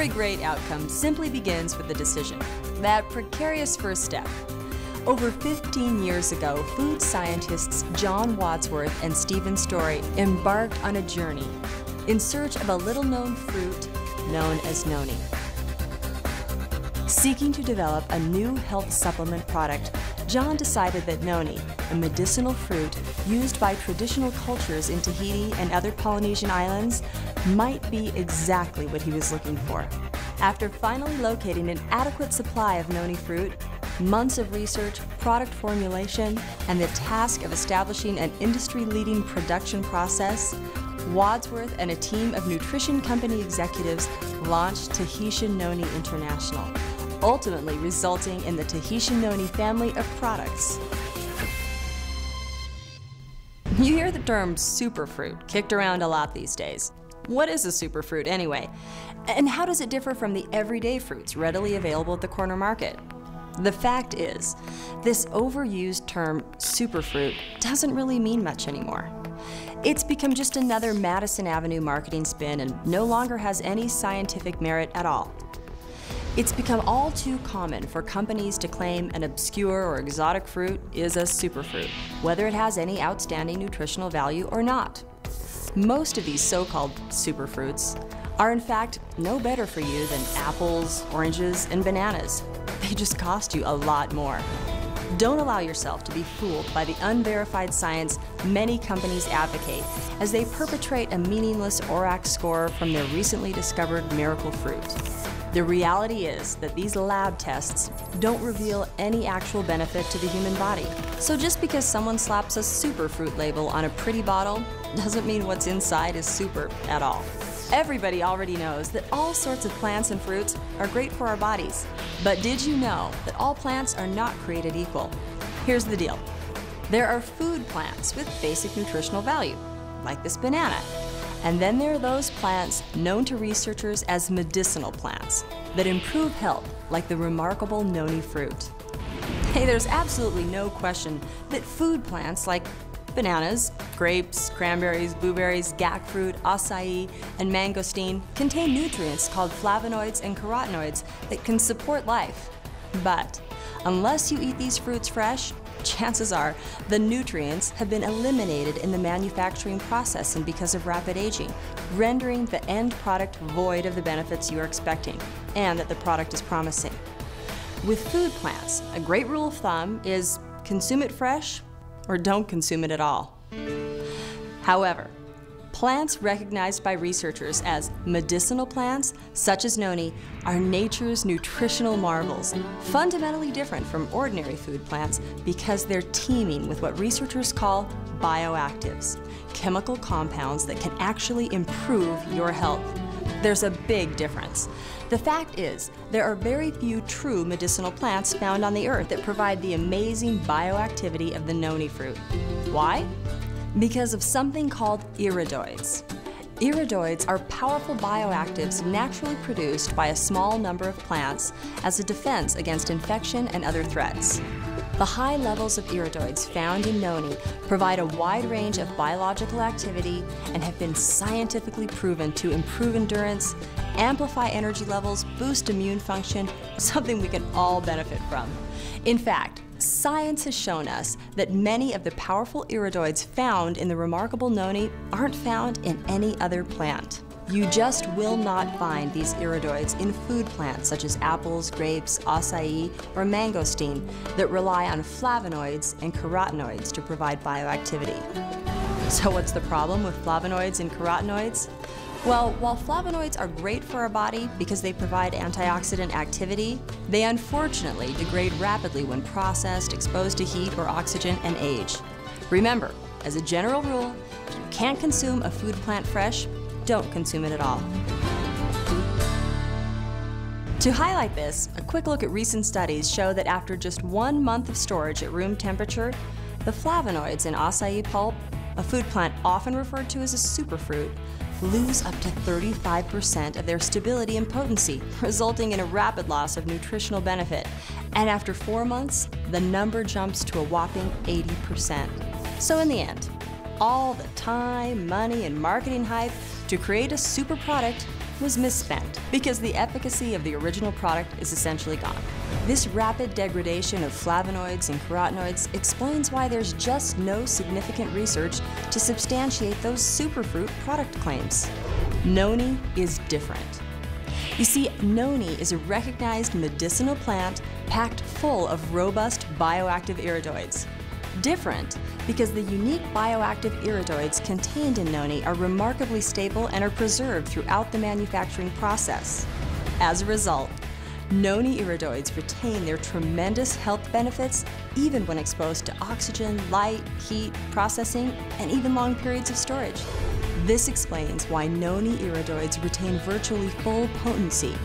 Every great outcome simply begins with a decision, that precarious first step. Over 15 years ago, food scientists John Wadsworth and Stephen Story embarked on a journey in search of a little known fruit known as noni. Seeking to develop a new health supplement product, John decided that noni, a medicinal fruit used by traditional cultures in Tahiti and other Polynesian islands, might be exactly what he was looking for. After finally locating an adequate supply of noni fruit, months of research, product formulation, and the task of establishing an industry-leading production process, Wadsworth and a team of nutrition company executives launched Tahitian Noni International, ultimately resulting in the Tahitian Noni family of products. You hear the term superfruit kicked around a lot these days. What is a superfruit anyway? And how does it differ from the everyday fruits readily available at the corner market? The fact is, this overused term superfruit doesn't really mean much anymore. It's become just another Madison Avenue marketing spin and no longer has any scientific merit at all. It's become all too common for companies to claim an obscure or exotic fruit is a superfruit, whether it has any outstanding nutritional value or not. Most of these so-called superfruits are in fact no better for you than apples, oranges, and bananas. They just cost you a lot more. Don't allow yourself to be fooled by the unverified science many companies advocate as they perpetrate a meaningless ORAC score from their recently discovered miracle fruit. The reality is that these lab tests don't reveal any actual benefit to the human body. So just because someone slaps a superfruit label on a pretty bottle doesn't mean what's inside is super at all. Everybody already knows that all sorts of plants and fruits are great for our bodies. But did you know that all plants are not created equal? Here's the deal. There are food plants with basic nutritional value, like this banana. And then there are those plants known to researchers as medicinal plants that improve health, like the remarkable noni fruit. Hey, there's absolutely no question that food plants like Bananas, grapes, cranberries, blueberries, gac fruit, acai, and mangosteen contain nutrients called flavonoids and carotenoids that can support life. But unless you eat these fruits fresh, chances are the nutrients have been eliminated in the manufacturing process and because of rapid aging, rendering the end product void of the benefits you are expecting and that the product is promising. With food plants, a great rule of thumb is consume it fresh or don't consume it at all. However, plants recognized by researchers as medicinal plants, such as noni, are nature's nutritional marvels, fundamentally different from ordinary food plants because they're teeming with what researchers call bioactives, chemical compounds that can actually improve your health. There's a big difference. The fact is, there are very few true medicinal plants found on the earth that provide the amazing bioactivity of the noni fruit. Why? Because of something called iridoids. Iridoids are powerful bioactives naturally produced by a small number of plants as a defense against infection and other threats. The high levels of iridoids found in noni provide a wide range of biological activity and have been scientifically proven to improve endurance, amplify energy levels, boost immune function, something we can all benefit from. In fact, science has shown us that many of the powerful iridoids found in the remarkable noni aren't found in any other plant. You just will not find these iridoids in food plants such as apples, grapes, acai, or mangosteen that rely on flavonoids and carotenoids to provide bioactivity. So what's the problem with flavonoids and carotenoids? Well, while flavonoids are great for our body because they provide antioxidant activity, they unfortunately degrade rapidly when processed, exposed to heat or oxygen, and age. Remember, as a general rule, if you can't consume a food plant fresh, don't consume it at all. To highlight this, a quick look at recent studies show that after just one month of storage at room temperature, the flavonoids in acai pulp, a food plant often referred to as a superfruit, lose up to 35% of their stability and potency, resulting in a rapid loss of nutritional benefit. And after four months, the number jumps to a whopping 80%. So in the end, all the time, money, and marketing hype to create a super product was misspent because the efficacy of the original product is essentially gone. This rapid degradation of flavonoids and carotenoids explains why there's just no significant research to substantiate those superfruit product claims. Noni is different. You see, noni is a recognized medicinal plant packed full of robust bioactive iridoids. Different because the unique bioactive iridoids contained in noni are remarkably stable and are preserved throughout the manufacturing process. As a result, noni iridoids retain their tremendous health benefits even when exposed to oxygen, light, heat, processing, and even long periods of storage. This explains why noni iridoids retain virtually full potency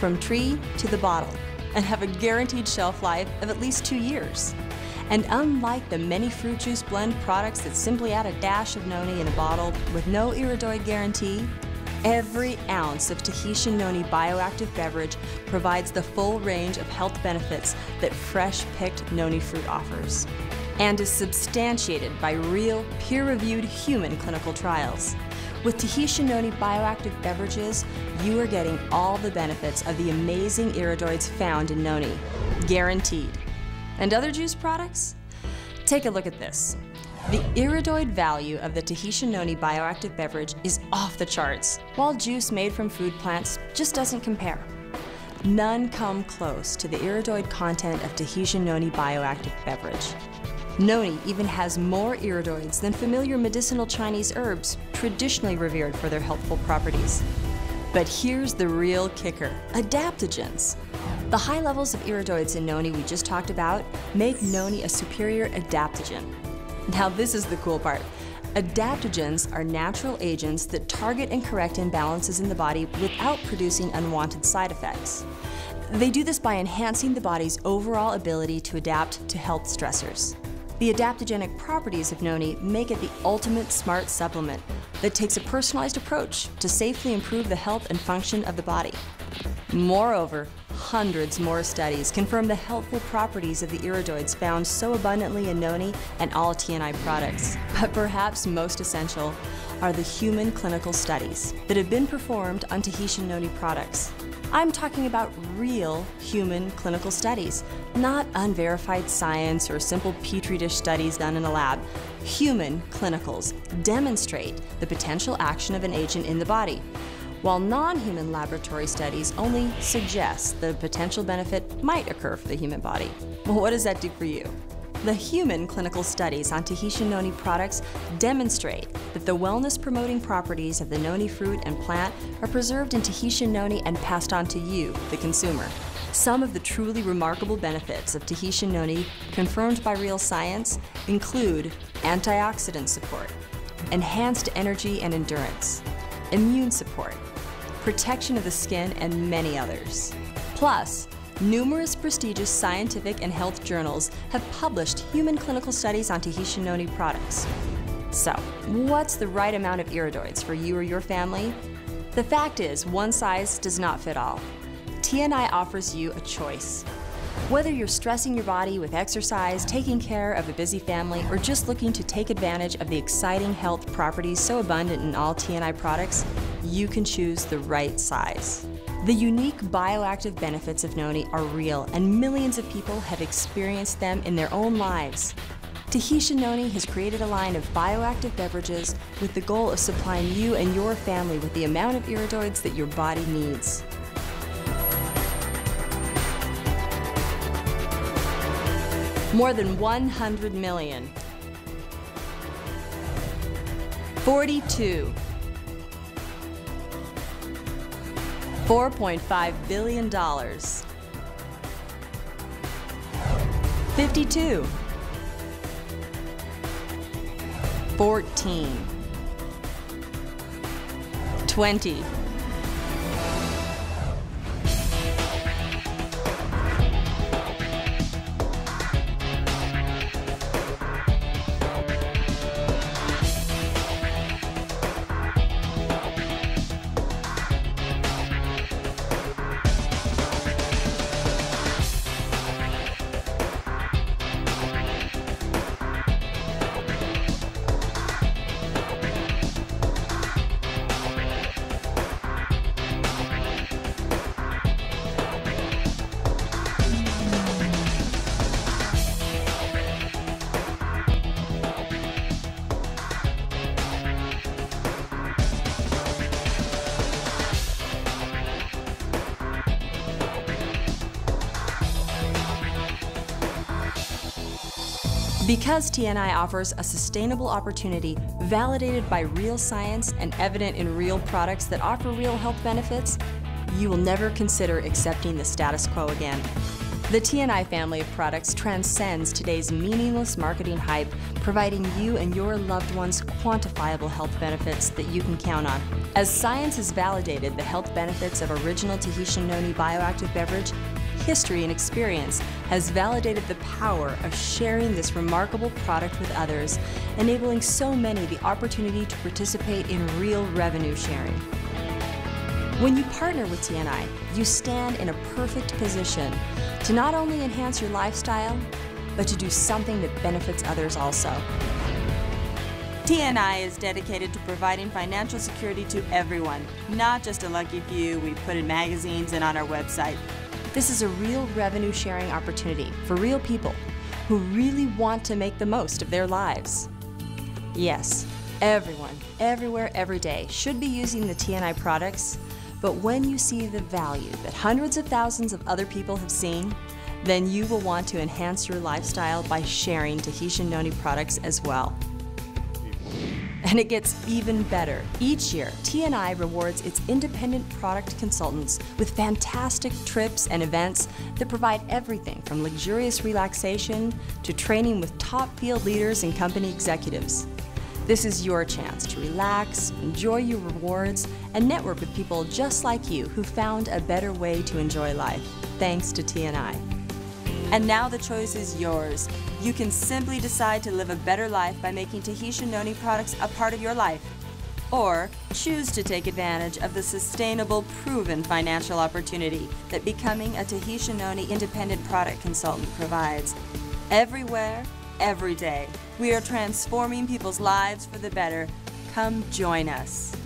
from tree to the bottle and have a guaranteed shelf life of at least two years. And unlike the many fruit juice blend products that simply add a dash of noni in a bottle with no iridoid guarantee, every ounce of Tahitian Noni bioactive beverage provides the full range of health benefits that fresh picked noni fruit offers and is substantiated by real, peer-reviewed human clinical trials. With Tahitian Noni bioactive beverages, you are getting all the benefits of the amazing iridoids found in noni, guaranteed. And other juice products? Take a look at this. The iridoid value of the Tahitian Noni bioactive beverage is off the charts, while juice made from food plants just doesn't compare. None come close to the iridoid content of Tahitian Noni bioactive beverage. Noni even has more iridoids than familiar medicinal Chinese herbs traditionally revered for their helpful properties. But here's the real kicker adaptogens. The high levels of iridoids in noni we just talked about make noni a superior adaptogen. Now, this is the cool part. Adaptogens are natural agents that target and correct imbalances in the body without producing unwanted side effects. They do this by enhancing the body's overall ability to adapt to health stressors. The adaptogenic properties of noni make it the ultimate smart supplement that takes a personalized approach to safely improve the health and function of the body. Moreover, hundreds more studies confirm the helpful properties of the iridoids found so abundantly in noni and all TNI products. But perhaps most essential are the human clinical studies that have been performed on Tahitian noni products. I'm talking about real human clinical studies, not unverified science or simple petri dish studies done in a lab. Human clinicals demonstrate the potential action of an agent in the body, while non-human laboratory studies only suggest the potential benefit might occur for the human body. Well, what does that do for you? The human clinical studies on Tahitian noni products demonstrate that the wellness promoting properties of the noni fruit and plant are preserved in Tahitian noni and passed on to you, the consumer. Some of the truly remarkable benefits of Tahitian noni, confirmed by real science, include antioxidant support, enhanced energy and endurance, immune support, protection of the skin, and many others. Plus, Numerous prestigious scientific and health journals have published human clinical studies on Tahitian noni products. So, what's the right amount of iridoids for you or your family? The fact is, one size does not fit all. TNI offers you a choice. Whether you're stressing your body with exercise, taking care of a busy family, or just looking to take advantage of the exciting health properties so abundant in all TNI products, you can choose the right size. The unique bioactive benefits of noni are real, and millions of people have experienced them in their own lives. Tahitian Noni has created a line of bioactive beverages with the goal of supplying you and your family with the amount of iridoids that your body needs. More than 100 million. 42. $4.5 billion. 52. 14. 20. Because TNI offers a sustainable opportunity validated by real science and evident in real products that offer real health benefits, you will never consider accepting the status quo again. The TNI family of products transcends today's meaningless marketing hype, providing you and your loved ones quantifiable health benefits that you can count on. As science has validated the health benefits of original Tahitian Noni bioactive beverage, history and experience has validated the power of sharing this remarkable product with others, enabling so many the opportunity to participate in real revenue sharing. When you partner with TNI, you stand in a perfect position to not only enhance your lifestyle, but to do something that benefits others also. TNI is dedicated to providing financial security to everyone, not just a lucky few we put in magazines and on our website. This is a real revenue sharing opportunity for real people who really want to make the most of their lives. Yes, everyone, everywhere, every day should be using the TNI products but when you see the value that hundreds of thousands of other people have seen, then you will want to enhance your lifestyle by sharing Tahitian Noni products as well. And it gets even better. Each year, TNI rewards its independent product consultants with fantastic trips and events that provide everything from luxurious relaxation to training with top field leaders and company executives. This is your chance to relax, enjoy your rewards, and network with people just like you who found a better way to enjoy life, thanks to TNI. And now the choice is yours. You can simply decide to live a better life by making Tahitian Noni products a part of your life. Or choose to take advantage of the sustainable, proven financial opportunity that becoming a Tahitian Noni independent product consultant provides. Everywhere, every day. We are transforming people's lives for the better. Come join us.